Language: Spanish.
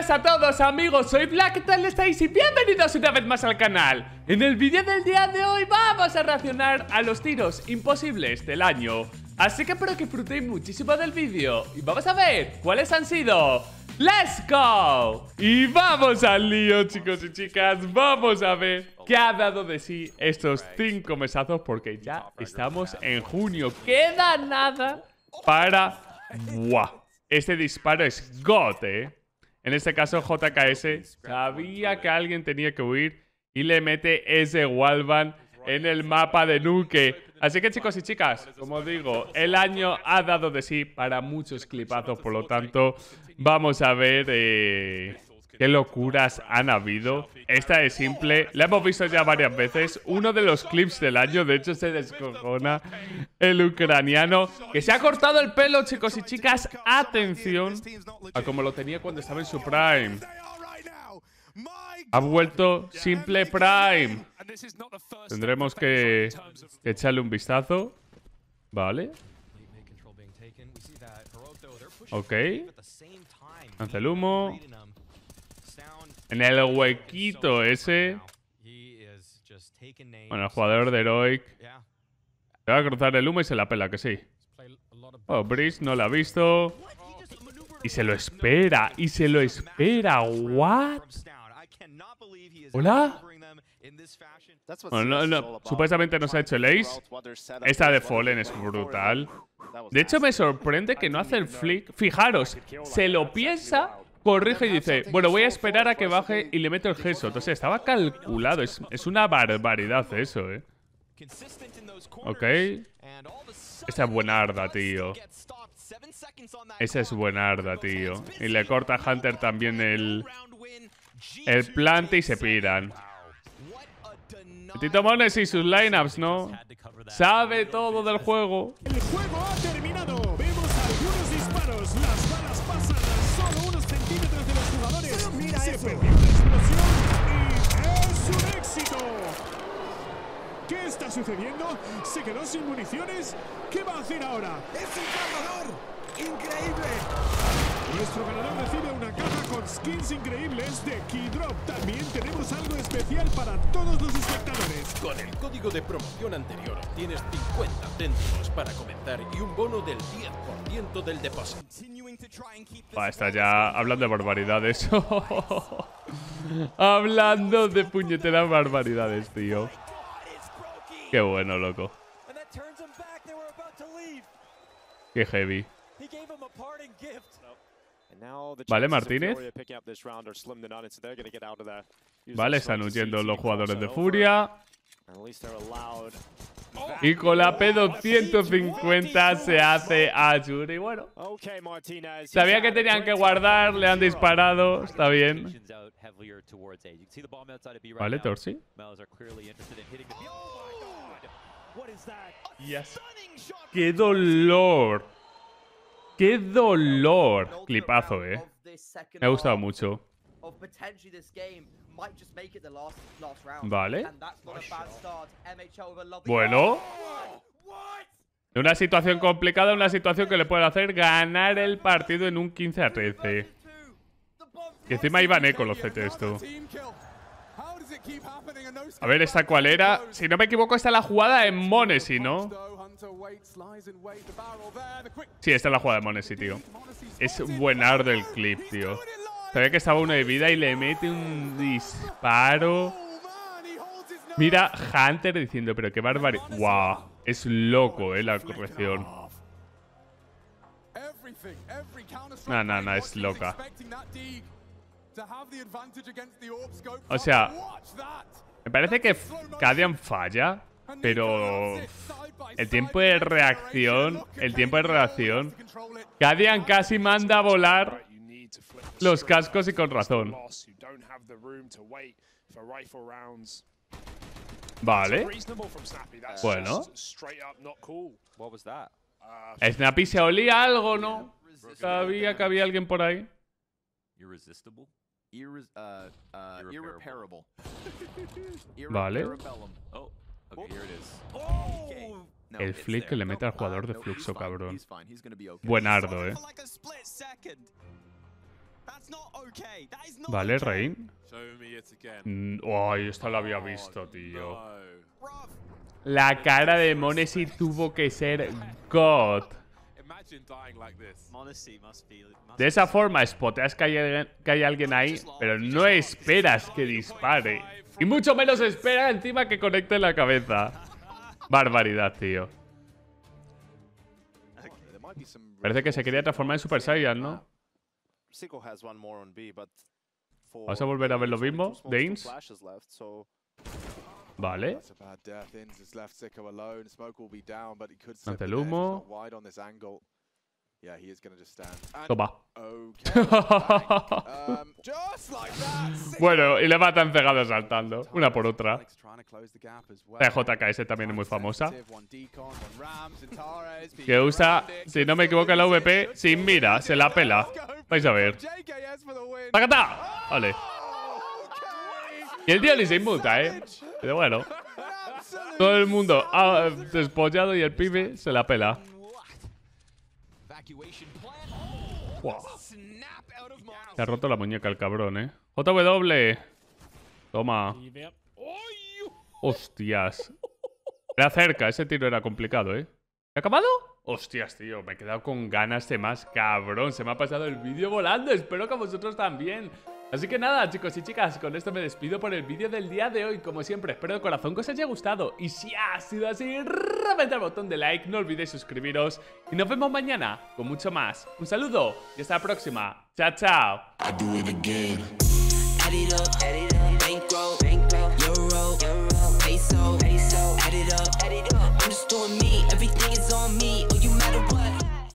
buenas a todos amigos, soy Black, ¿qué estáis? Y bienvenidos una vez más al canal En el vídeo del día de hoy vamos a reaccionar a los tiros imposibles del año Así que espero que disfrutéis muchísimo del vídeo Y vamos a ver cuáles han sido ¡Let's go! Y vamos al lío chicos y chicas Vamos a ver qué ha dado de sí estos cinco mesazos Porque ya estamos en junio Queda nada para... ¡Buah! Este disparo es GOT, ¿eh? En este caso, JKS sabía que alguien tenía que huir y le mete ese wallbang en el mapa de Nuke. Así que chicos y chicas, como digo, el año ha dado de sí para muchos clipazos, por lo tanto, vamos a ver eh, qué locuras han habido. Esta es simple, la hemos visto ya varias veces. Uno de los clips del año, de hecho, se descojona el ucraniano que se ha cortado el pelo, chicos y chicas. Atención a como lo tenía cuando estaba en su prime. Ha vuelto simple prime. Tendremos que, echarle un vistazo. Vale. Ok. Lanza el humo. En el huequito ese. Bueno, el jugador de Heroic. Se va a cruzar el humo y se la pela, que sí. Oh, Breeze no la ha visto. Y se lo espera. Y se lo espera. ¿What? ¿Hola? Bueno, no, Supuestamente no se ha hecho el ace. Esta de Fallen es brutal. De hecho, me sorprende que no hace el flick. Fijaros, se lo piensa corrige y dice, bueno, voy a esperar a que baje y le meto el gesso. Entonces, estaba calculado. Es, es una barbaridad eso, ¿eh? Ok. Esa es buena arda, tío. Esa es buena arda, tío. Y le corta a Hunter también el... El plante y se piran. Tito Mones y sus lineups, ¿no? Sabe todo del juego. El juego Se eso. perdió la explosión y es un éxito. ¿Qué está sucediendo? ¿Se quedó sin municiones? ¿Qué va a hacer ahora? ¡Es un cargador! ¡Increíble! Nuestro ganador recibe una caja con skins increíbles de Keydrop. También tenemos algo especial para todos los espectadores. Con el código de promoción anterior obtienes 50 céntimos para comenzar y un bono del 10% del depósito. Va, está ya hablando de barbaridades. hablando de puñeteras barbaridades, tío. Qué bueno, loco. Qué heavy. Vale, Martínez. Vale, están huyendo los jugadores de Furia. Y con la P250 se hace a Yuri. Bueno, sabía que tenían que guardar, le han disparado. Está bien. Vale, Torsi. ¡Qué dolor! ¡Qué dolor! Clipazo, eh. Me ha gustado mucho. Vale. Bueno. De una situación complicada, una situación que le puede hacer ganar el partido en un 15 a 13. Y encima iban con los CT esto. A ver, ¿esta cuál era? Si no me equivoco, esta es la jugada en Monesi, ¿no? Sí, esta es la jugada de Monesi, tío. Es buenardo el clip, tío. Sabía que estaba uno de vida y le mete un disparo. Mira, Hunter diciendo, pero qué barbaridad. ¡Wow! Es loco, eh, la corrección. No, no, no, es loca. O sea, me parece que Cadian falla, pero el tiempo de reacción, el tiempo de reacción, Cadian casi manda a volar los cascos y con razón. Vale. Bueno. Snappy se olía algo, ¿no? Sabía que había alguien por ahí. Vale. El flick que le mete al jugador de fluxo, cabrón. Buenardo, eh. Vale, Rain. Mm, Ay, esta la había visto, tío. La cara de Monesi tuvo que ser God. De esa forma spoteas que hay, alguien- que hay alguien ahí, pero no esperas que dispare. Y mucho menos espera encima que conecte la cabeza. Barbaridad, tío. Parece que se quería transformar en Super Saiyan, ¿no? ¿Vas a volver a ver lo mismo, Danes? Vale. Ante el humo. Toma. Um, Bueno, y le matan cegado saltando. Una por otra. La JKS también es muy famosa. Que usa, si no me equivoco, la VP sin mira. Se la pela. Vais a ver. ¡Tacata! Vale. Y el tío ni se inmuta, ¿eh? Pero bueno. Todo el mundo ha despollado y el pibe se la pela. Wow. Se ha roto la muñeca el cabrón, ¿eh? JW. Toma. Hostias. Era cerca, ese tiro era complicado, ¿eh? ¿Se ha acabado? Hostias, tío, me he quedado con ganas de más, cabrón. Se me ha pasado el vídeo volando. Espero que a vosotros también. Así que nada, chicos y chicas, con esto me despido por el vídeo del día de hoy. Como siempre, espero de corazón que os haya gustado. Y si ha sido así, reventad el botón de like, no olvidéis suscribiros. Y nos vemos mañana con mucho más. Un saludo y hasta la próxima. Chao, chao.